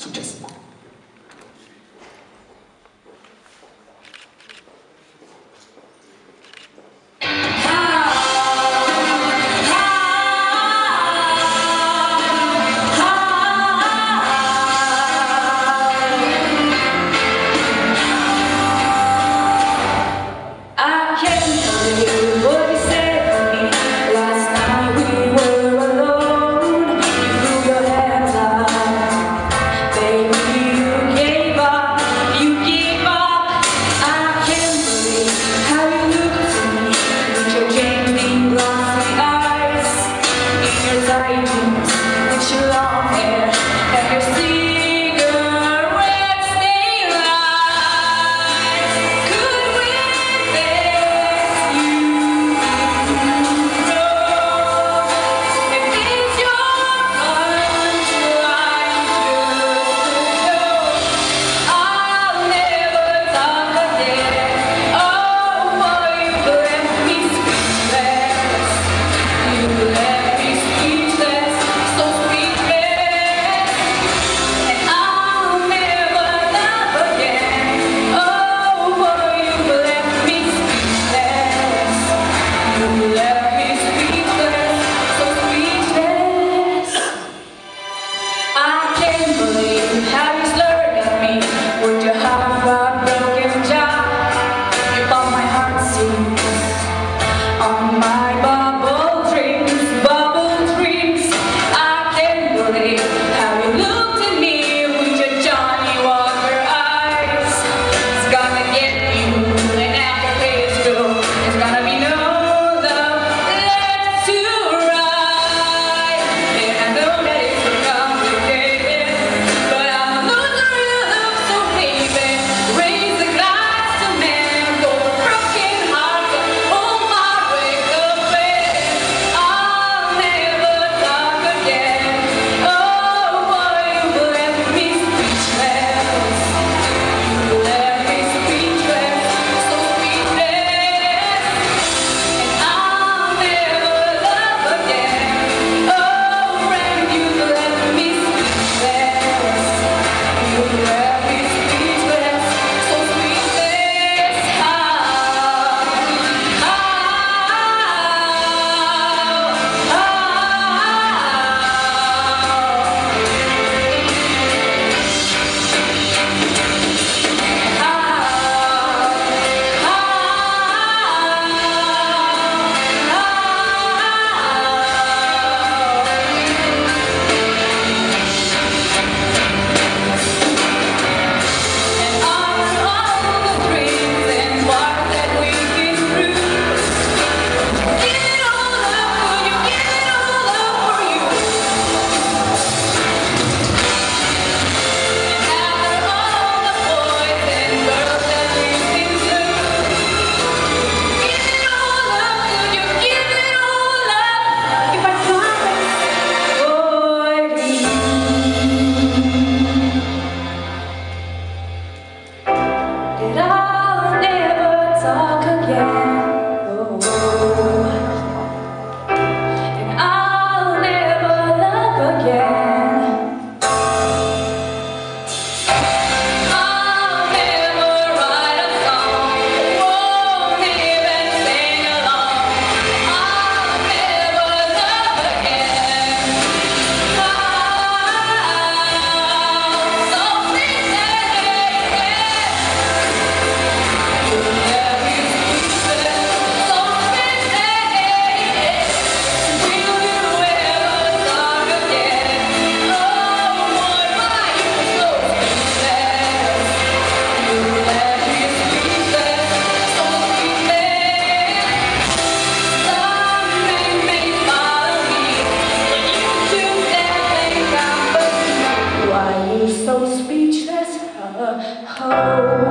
숙제였습니다. How talk Why